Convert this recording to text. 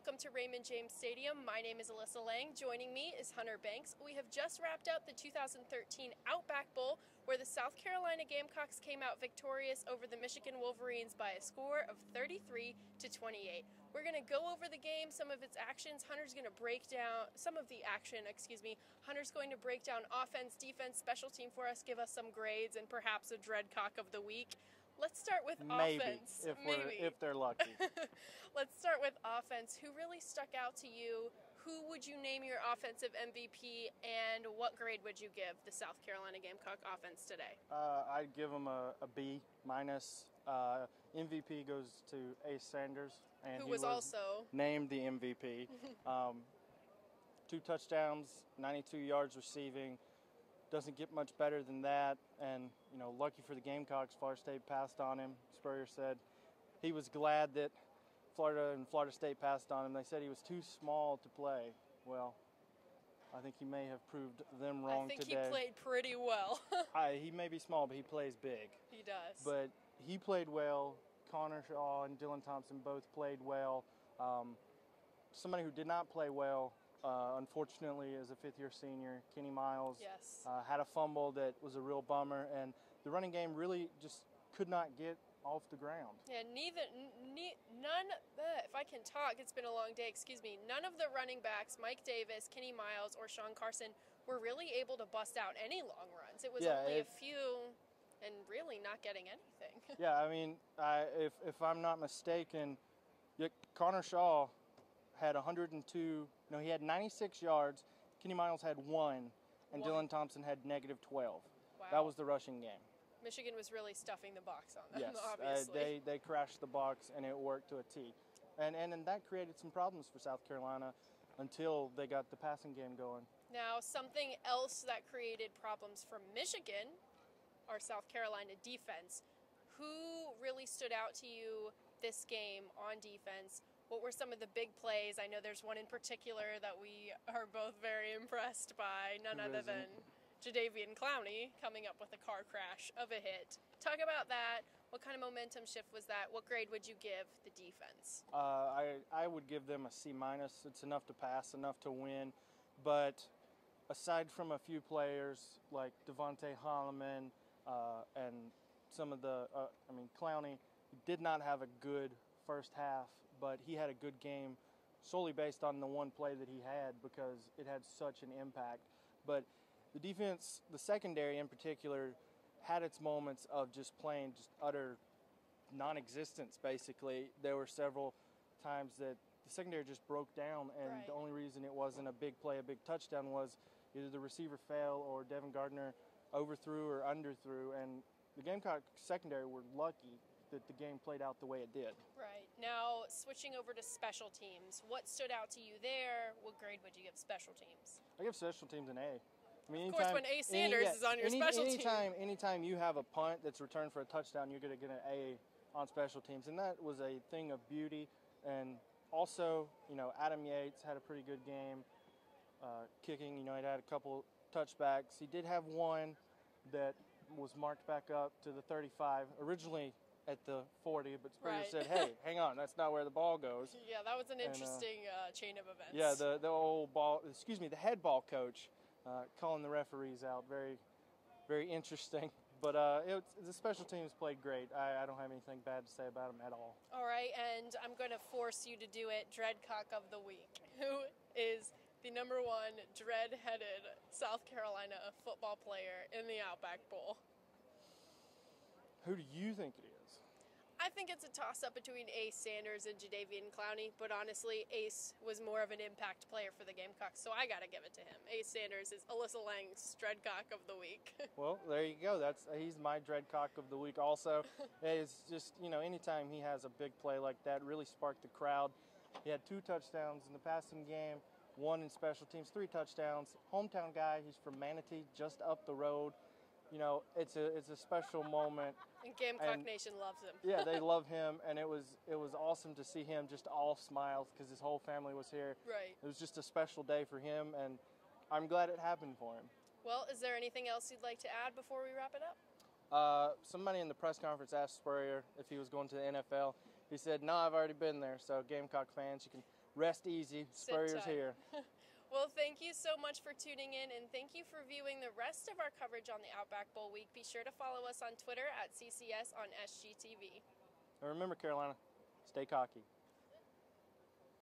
welcome to Raymond James Stadium. My name is Alyssa Lang. Joining me is Hunter Banks. We have just wrapped up the 2013 Outback Bowl, where the South Carolina Gamecocks came out victorious over the Michigan Wolverines by a score of 33 to 28. We're going to go over the game, some of its actions. Hunter's going to break down some of the action, excuse me. Hunter's going to break down offense, defense, special team for us, give us some grades, and perhaps a Dreadcock of the week. Let's start with Maybe offense. if Maybe. if they're lucky. Let's start with offense. Who really stuck out to you? Who would you name your offensive MVP, and what grade would you give the South Carolina Gamecock offense today? uh, I'd give them a, a B minus. Uh, MVP goes to Ace Sanders, and Who he was also named the MVP. um, two touchdowns, 92 yards receiving. Doesn't get much better than that. And, you know, lucky for the Gamecocks, Florida State passed on him. Spurrier said he was glad that Florida and Florida State passed on him. They said he was too small to play. Well, I think he may have proved them wrong today. I think today. he played pretty well. I, he may be small, but he plays big. he does. But he played well. Connor Shaw and Dylan Thompson both played well. Um, somebody who did not play well, uh, unfortunately, as a fifth-year senior, Kenny Miles, Yes. uh, had a fumble that was a real bummer, and the running game really just could not get off the ground. yeah, neither, ne- none. Uh, if I can talk, it's been a long day. Excuse me. None of the running backs, Mike Davis, Kenny Miles, or Shon Carson, were really able to bust out any long runs. It was Yeah, only it- a few, and really not getting anything. yeah, I mean, I, if if I'm not mistaken, Connor Shaw had 102. No, he had 96 yards. Kenny Miles had one, and One. Dylan Thompson had negative 12. Wow. That was the rushing game. Michigan was really stuffing the box on them. Yes, uh, they they crashed the box and it worked to a T, and and and that created some problems for South Carolina until they got the passing game going. Now, something else that created problems for Michigan, our South Carolina defense. Who really stood out to you this game on defense? What were some of the big plays? I know there's one in particular that we are both very impressed by, none Who other than? Jadeveon Clowney coming up with a car crash of a hit. Talk about that. What kind of momentum shift was that? What grade would you give the defense? Uh, I I would give them a C minus. It's enough to pass, enough to win, but aside from a few players like Devonte Holloman uh, and some of the, uh, I mean Clowney did not have a good first half, but he had a good game solely based on the one play that he had because it had such an impact. But the defense, the secondary in particular, had its moments of just playing just utter non-existence. Basically, there were several times that the secondary just broke down, and Right. the only reason it wasn't a big play, a big touchdown, was either the receiver fell or Devin Gardner overthrew or underthrew, and the Gamecock secondary were lucky that the game played out the way it did. Right. Now, switching over to special teams, what stood out to you there? What grade would you give special teams? I give special teams an A. I mean, Of course, when A. Sanders is on your any, special team. anytime, Anytime you have a punt that's returned for a touchdown, you're going to get an A on special teams, and that was a thing of beauty. And also, you know, Adam Yates had a pretty good game uh, kicking. You know, he had a couple touchbacks. He did have one that was marked back up to the 35. Originally at the 40, but Spurrier Right. said, "Hey, hang on, that's not where the ball goes." Yeah, that was an uh, interesting uh, chain of events. Yeah, the the old ball, excuse me, the head ball coach uh, calling the referees out. Very, very interesting. But uh, it, the special teams played great. I, I don't have anything bad to say about them at all. All right, and I'm going to force you to do it. Dreadcock of the week. Who is the number one dread-headed South Carolina football player in the Outback Bowl? Who do you think it is? I think it's a toss-up between Ace Sanders and Jadeveon Clowney, but honestly, Ace was more of an impact player for the Gamecocks, so I got to give it to him. Ace Sanders is Alyssa Lang's Dreadcock of the week. Well, there you go. That's he's my dreadcock of the week. Also, it's just you know anytime he has a big play like that, really sparked the crowd. He had two touchdowns in the passing game, one in special teams, three touchdowns. Hometown guy. He's from Manatee, just up the road. You know, it's a it's a special moment. and Gamecock And- Nation loves him. yeah, they love him, and it was it was awesome to see him just all smiles because his whole family was here. Right. It was just a special day for him, and I'm glad it happened for him. Well, is there anything else you'd like to add before we wrap it up? Uh, somebody in the press conference asked Spurrier if he was going to the NFL. He said, "No, I've already been there." So Gamecock fans, you can rest easy. Spurrier's here. Well, thank you so much for tuning in, and thank you for viewing the rest of our coverage on the Outback Bowl week. Be sure to follow us on Twitter at CCS on SGTV. And remember, Carolina, stay cocky.